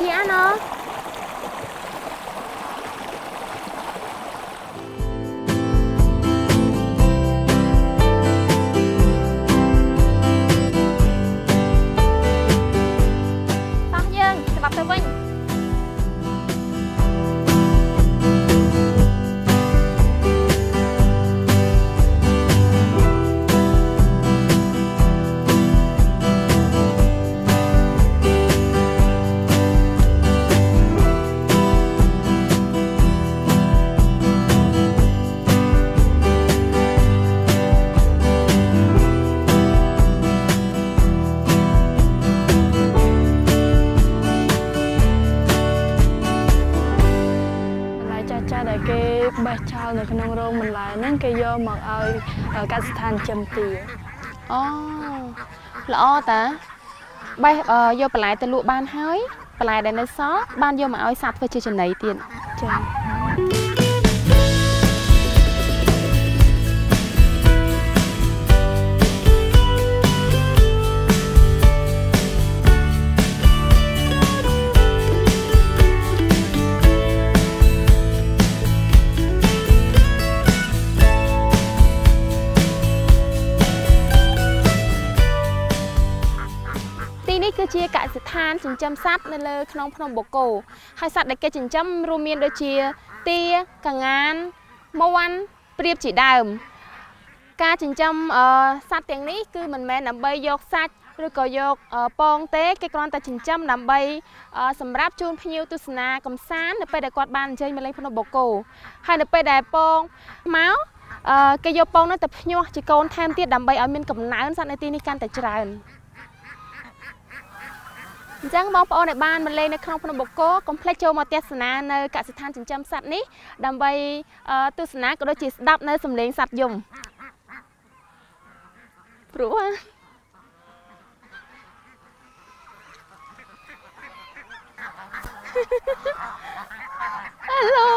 ជាណោតោះ បេះចោលនៅក្នុងរោងបន្លែហ្នឹងគេយកមកឲ្យកសិដ្ឋានចិញ្ចឹមទាអូល្អតាបេះអឺយកបន្លែទៅលក់បានហើយបន្លែដែលនៅសល់បានយកមកឲ្យសត្វធ្វើជាចំណីទៀតចា៎ ចិញ្ចឹមសត្វនៅលើក្នុងភ្នំបូកគោហើយសត្វដែលគេចិញ្ចឹមរួមមានដូចជាទាកង្ងានមាន់ព្រាបជាដើម ការចិញ្ចឹមអឺសត្វទាំងនេះគឺមិនមែនដើម្បីយកសាច់ឬក៏យកអឺពងទេគេគ្រាន់តែចិញ្ចឹមដើម្បីអឺសម្រាប់ជូនភ្ញៀវទស្សនាកំសាន្តនៅពេលដែលគាត់បានអញ្ជើញមកលេងភ្នំបូកគោហើយនៅពេលដែលពងមកអឺគេយកពងនោះទៅភ្ញាស់ជាកូនថែមទៀតដើម្បីឲ្យមានកំណើនសត្វនៅទីនេះកាន់តែច្រើន អញ្ចឹងបងប្អូនដែលបានមកលេងនៅក្នុងភ្នំបូកគោកុំភ្លេចចូលមកទស្សនានៅកសិដ្ឋានចិញ្ចឹមសត្វនេះដើម្បីអឺទស្សនាក៏ដូចជាស្ដាប់នៅសំឡេងសត្វយំព្រោះ Hello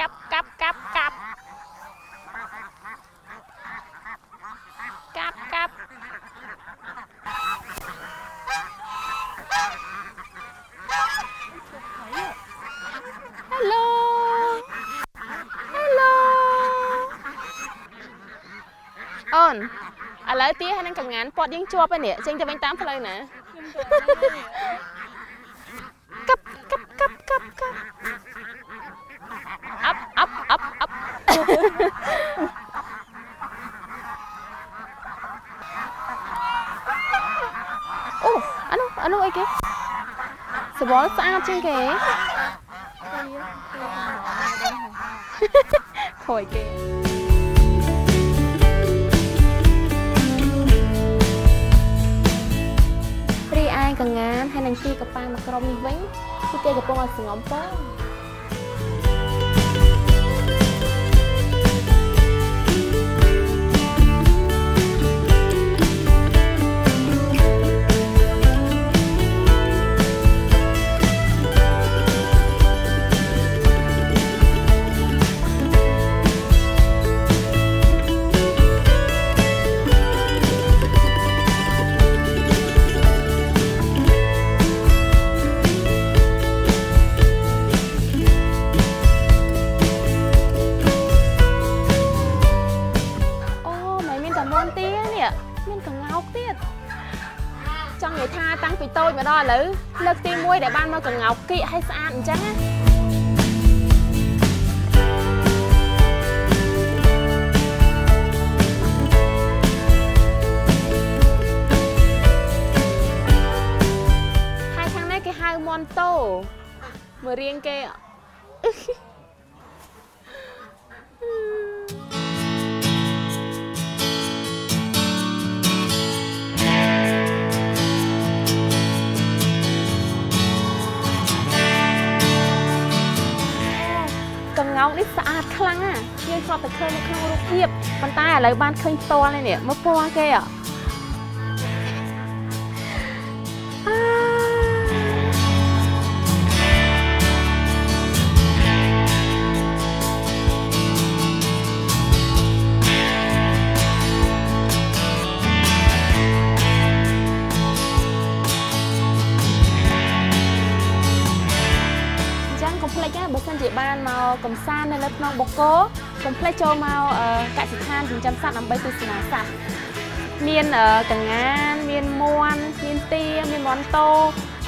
កាប់កាប់កាប់កាប់កាប់កាប់ហេឡូហេឡូអូ នឥឡូវទាហើយនឹងកងានពាត់យើងជាប់ហើយនេះចេញទៅវិញតាមផ្លូវណាកាប់កាប់កាប់កាប់កាប់អប់អប់អប់អប់អូអានោះអានោះអីគេសបល់ស្អាតជាងគេខូចគេ ងានហើយនឹងទីកប៉ាមកក្រុមនេះវិញគឺគេកំពុងឲ្យសងំពង ទានេះមានកង្កោកទៀតចង់និយាយថាតាំងពីតូចមកដល់ឥឡូវលើកទី1ដែលបានមកកង្កោកគៀកឲ្យស្អាតអញ្ចឹងណាហើយខាងនេះគេហៅមន់តូមើលរៀងគេ តែឃើញនៅក្នុងរូបភាពប៉ុន្តែឥឡូវបានឃើញផ្ទាល់នេះមើលពណ៌គេអញ្ចឹងកុំភ្លេចណាបើសិនជាបានមកកំសាន្តនៅលើភ្នំបូកគោ កុំភ្លេចចូលមកកសិដ្ឋានចិញ្ចឹមសត្វដើម្បីទស្សនាសត្វមានកងានមានមួនមានទាមានមាន់តោ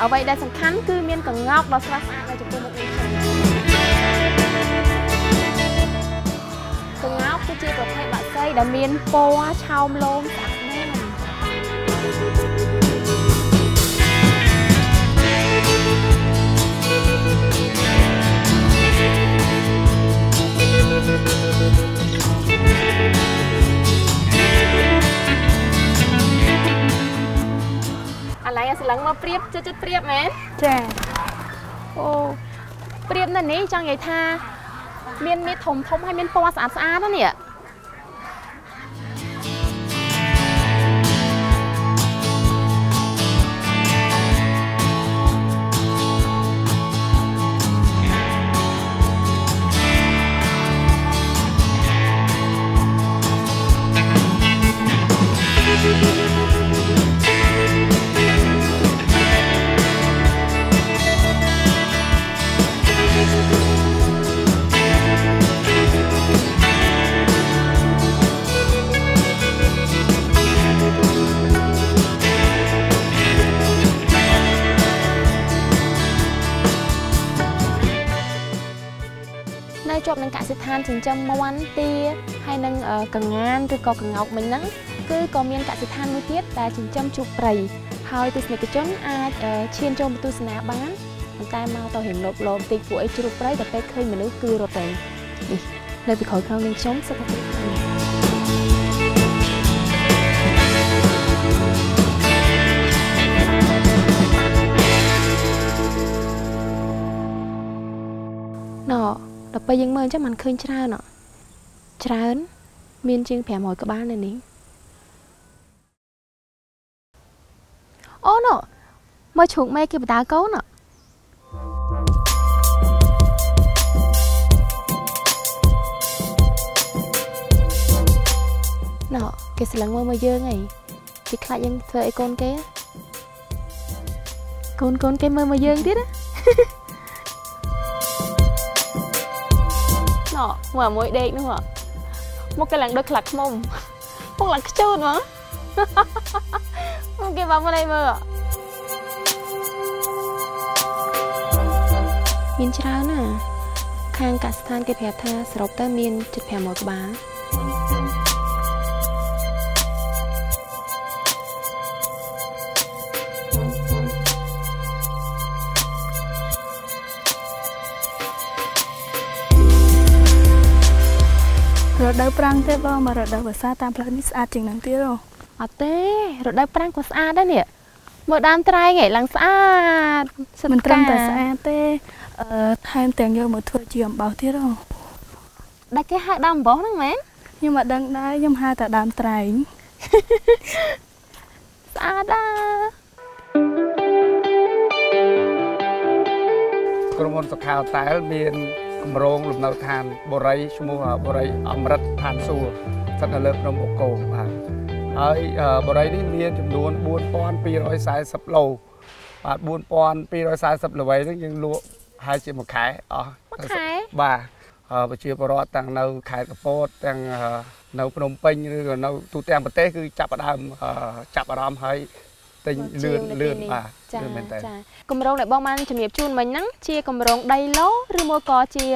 អ្វីដែលសំខាន់គឺមានកងោកដ៏ស្រស់ស្អាតនៅចំពោះមុខនេះខ្ញុំកងោកគឺជាប្រភេទបក្សីដែលមានពណ៌ឆោមលោមស្អាតណាស់ ស្លឹងមកព្រៀបចិត្តចិត្តព្រៀបមែនចាអូព្រៀបនៅនេះចង់និយាយថា មានមៀតធំធំហើយមានពណ៌ស្អាតស្អាតណានេះ ប់នឹងកសិដ្ឋានចិញ្ចឹមមាន់ទាហើយនឹងកងានឬក៏កងោកមិញហ្នឹងគឺក៏មានកសិដ្ឋានមួយទៀតដែលចិញ្ចឹមជូកព្រៃហើយទស្សនិកជនអាចឈានចូលទស្សនាបានប៉ុន្តែមកទៅរៀមលោបលោបតិចពួកអីជ្រូកព្រៃតែពេលឃើញមនុស្សគឺរត់ទៅនេះនៅពីក្រោយក្រោមនាងខ្ញុំសុខភាពណ៎ ដល់ពេលយើងមើលអញ្ចឹងมันឃើញច្រើនអច្រើន មានជាង500ក្បាលនៅនេះអូណូមើលជ្រូកមេគេបដាកូនណណ៎គេស្លឹងមើលមកយើងអីគេខ្លាចយើងធ្វើអីកូនគេកូនកូនគេមើលមកយើងទៀតណា មើលមួយដេកនោះមកគេឡើងដូចខ្លាក់ខ្មុំមកឡើងខ្ជូតមកមកគេបាមកនេះមើលមានច្រើនណាខាងកសិដ្ឋានគេប្រាប់ថាសរុបទៅមានជិត500ក្បាល រដូវប្រាំងទេបងមករដូវវស្សាតាមផ្លូវនេះស្អាតជាងនឹងទៀតអត់ទេរដូវប្រាំងក៏ស្អាតដែរនេះមើលដើមត្រែងឯងឡើងស្អាតមិនត្រឹមតែស្អាតទេអឺថែមទាំងយកមកធ្វើជាអំបោសទៀតហ៎ដាច់គេហៅដើមអំបោសហ្នឹងមែនខ្ញុំអត់ដឹងដែរខ្ញុំហៅតែដើមត្រែងស្អាតដែរក្រុមហ៊ុនសុខាតែលមាន គម្រោងលំនៅឋានបរិយឈ្មោះបរិយអមរិតឋានសួគ៌ស្ថិតនៅលើភ្នំបូកគោបាទហើយបរិយនេះមានចំនួន4240ឡូបាទ4240ល្វីហ្នឹងយើងលក់ហើយជាមួយខែអស់ខែបាទប្រជាពលរដ្ឋទាំងនៅខេត្តកពតទាំងនៅភ្នំពេញឬក៏នៅទូទាំងប្រទេសគឺចាប់ផ្ដើមចាប់អារម្មណ៍ហើយ ទិញលឿនលឿនបាទលឿនមែនតើចាគម្រោងដែលបងបានជំរាបជូនមិញហ្នឹងជាគម្រោងដីឡូឬមួយក៏ជា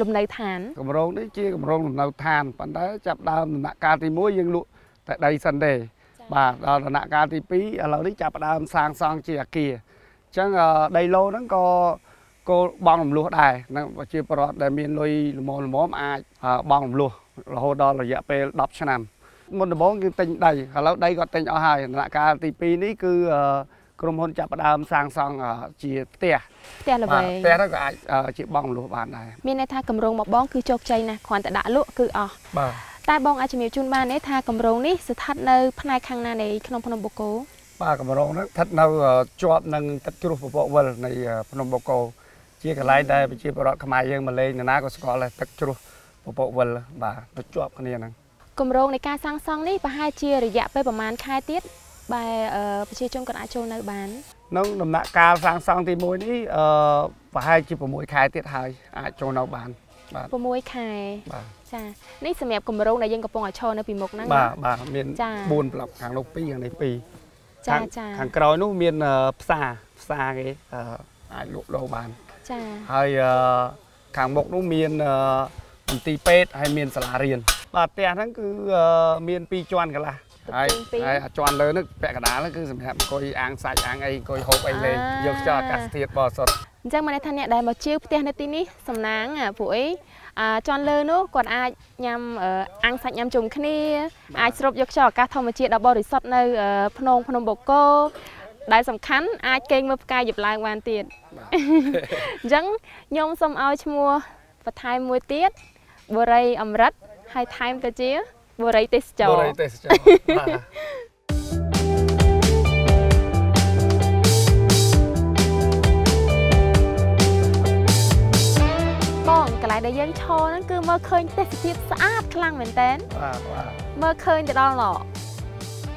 លំនៅឋានគម្រោងនេះជាគម្រោងលំនៅឋានប៉ុន្តែចាប់ដើមដំណាក់កាលទី1យើងលក់តែដីសិនទេបាទដល់ដំណាក់កាលទី2ឥឡូវនេះចាប់ផ្ដើមសាងសង់ជាអគារអញ្ចឹងដីឡូហ្នឹងក៏គោលបងរំលោះដែរនឹងប្រជាពលរដ្ឋដែលមានលុយល្មមល្មមអាចបងរំលោះរហូតដល់រយៈពេល10ឆ្នាំ មុនដំបូងគឺទិញដីឥឡូវដីគាត់ទិញអស់ហើយដំណាក់កាលទី2នេះគឺក្រុមហ៊ុនចាប់ផ្ដើមសាងសង់ជាផ្ទះផ្ទះល្វែងផ្ទះហ្នឹងក៏អាចជាបងលុះបានដែរមានន័យថាកម្រងមកបងគឺជោគជ័យណាស់គ្រាន់តែដាក់លក់គឺអស់បាទតែបងអាចជំរាបជូនបានទេថាកម្រងនេះស្ថិតនៅផ្នែកខាងណានៃក្នុងភ្នំបូកគោបាទកម្រងហ្នឹងស្ថិតនៅជាប់នឹងទឹកជ្រោះពពកវិលនៃភ្នំបូកគោជាកន្លែងដែលប្រជាពលរដ្ឋខ្មែរយើងមកលេងនរណាក៏ស្គាល់ដែរទឹកជ្រោះពពកវិលបាទទៅជាប់គ្នាហ្នឹង គម្រោងនៃការសាងសង់នេះប្រហែលជារយៈពេលប្រហែលខែទៀតបែប្រជាជនក៏អាចចូលនៅបានក្នុងដំណាក់កាលសាងសង់ទី1នេះអឺប្រហែលជា6ខែទៀតហើយអាចចូលនៅបានបាទ6ខែបាទចានេះសម្រាប់គម្រោងដែលយើងកំពុងតែឈរនៅពីមុខហ្នឹងបាទបាទមានចា4ប្លុកខាងនោះ2ខាងនេះ2ចាខាងចាខាងក្រោយនោះមានអឺផ្សារផ្សារគេអឺអាចលក់ដូរបានចាហើយអឺខាងមុខនោះមានអឺមន្ទីរពេទ្យហើយមានសាលារៀន បាទផ្ទះហ្នឹងគឺអឺមាន2ជាន់កន្លះហើយហើយអាជាន់លើហ្នឹងពាក់កណ្ដាលហ្នឹងគឺសម្រាប់អង្គុយអាងសាច់អាងអីអង្គុយហូបអីលេងយកខ្យល់អាកាសធាតុបរិសុទ្ធអញ្ចឹងមកន័យថាអ្នកដែលមកជឿផ្ទះនៅទីនេះសំណាងអាពួកអីអាជន់លើនោះគាត់អាចញ៉ាំអឺអាំងសាច់ញ៉ាំជុំគ្នាអាចស្រូបយកខ្យល់អាកាសធម្មជាតិដ៏បរិសុទ្ធនៅអឺភ្នំភ្នំបូកគោដែលសំខាន់អាចគេងមើលផ្កាយយប់ឡើងបានទៀតបាទអញ្ចឹងខ្ញុំសូមឲ្យឈ្មោះបន្ថែមមួយទៀតបុរីអមរិត ហើយថែមទៅជាបុរីទេសចបររិទេសចរបាទបងកន្លែងដែលយើងឈរហ្នឹងគឺមើលឃើញទេសភាពស្អាតខ្លាំងមែនតើបាទបាទមើលឃើញទៅដល់ណ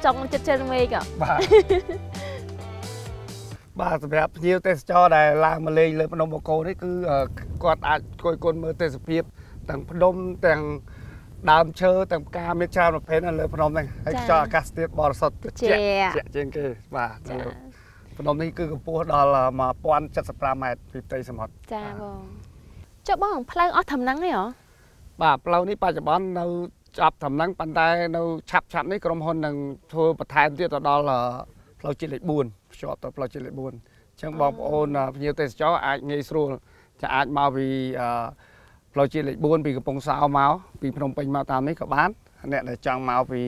ចង់ចិត្តជើងមេឃហ៎បាទបាទសម្រាប់ភ្ញៀវទេសចរដែលឡើងមកលេងលើភ្នំបូកគោនេះគឺអឺគាត់អាចគយគន់មើលទេសភាពទាំងភ្នំទាំង ដើមឈើទាំងផ្កាមានច្រើនប្រភេទនៅលើភ្នំហ្នឹងហើយខ្យល់អាកាសធាតុបរិសុទ្ធត្រជាក់ជាក់ជាងគេបាទនៅចាលើភ្នំនេះគឺកម្ពស់ដល់1075ម៉ែត្រពីផ្ទៃសមុទ្រចាបងចុះបងផ្លូវអស់ដំណឹងទេហ៎បាទផ្លូវនេះបច្ចុប្បន្ននៅចាប់ដំណឹងប៉ុន្តែនៅឆាប់ឆាប់នេះក្រុមហ៊ុននឹងធ្វើបន្ថែមទៀតទៅដល់អឺផ្លូវជាតិលេខ4ភ្ជាប់ទៅផ្លូវជាតិលេខ4អញ្ចឹងបងប្អូនអឺភ្ញៀវទេសចរអាចងាយស្រួលจะអាចមកពីអឺ ផ្លូវជាតិលេខ4ពីកំពង់សោមមកពីភ្នំពេញមកតាមនេះក៏បានអ្នកដែលចង់មកពី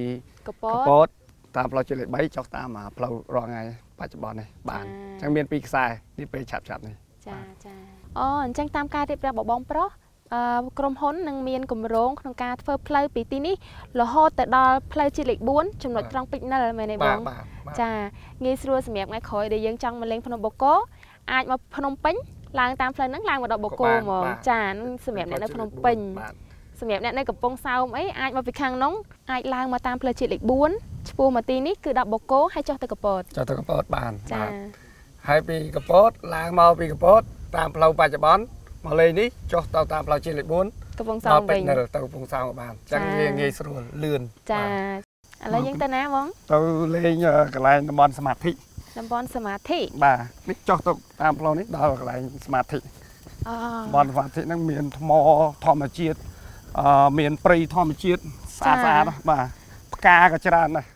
កពកតពតតាមផ្លូវជាតិលេខ3ចុះតាមអាផ្លូវរងថ្ងៃបច្ចុប្បន្ននេះបានអញ្ចឹងមានពីរខ្សែនេះពេលឆាប់ឆាប់នេះចាចាអូអញ្ចឹងតាមការរៀបរាប់របស់បងប្រុសអឺក្រុមហ៊ុននឹងមានគម្រោងក្នុងការធ្វើផ្លូវពីទីនេះរហូតទៅដល់ផ្លូវជាតិលេខ4ចំណុចត្រង់ពេជ្រនិលមែនទេបបាទងបាទបាទចាងាយស្រួលសម្រាប់ថ្ងៃក្រោយដែលយើងចង់មកលេងភ្នំបូកគោអាចមកភ្នំពេញ ឡើងតាមផ្លូវហ្នឹងឡើងមកដល់បូកគោហ្មងចាហ្នឹងសម្រាប់អ្នកនៅភ្នំពេញបាទសម្រាប់អ្នកនៅកំពង់សោមអីអាចមកពីខាងនោះអាចឡើងមកតាមផ្លូវជាតិលេខ4ឆ្ពោះមកទីនេះគឺដល់បូកគោហើយចុះទៅកពតចុះទៅកពតបានចាបាទហើយពីកពតឡើងមកពីកពតតាមផ្លូវបច្ចុប្បន្នមកលេងនេះចុះទៅតាមផ្លូវជាតិលេខ4កំពង់សោដមល់ពេវិញជ្រនិលទៅកំពង់សោមក៏បានអញ្ចឹងចាវាងាយស្រួលលឿនចាបាទឥឡូវយើងទៅណាបងទៅលេងអឺកន្លែងតំបន់សមាធិ តំបន់សមាធិបាទនេះចុះទៅតាមផ្លូវនេះដល់កន្លែងសមាធិអូតំបន់សមាធិហ្នឹងមានថ្មធម្មជាតិអឺមានព្រៃធម្មជាតិស្អាតចាស្អាតណាស់បាទផ្កាក៏ច្រើនណាស់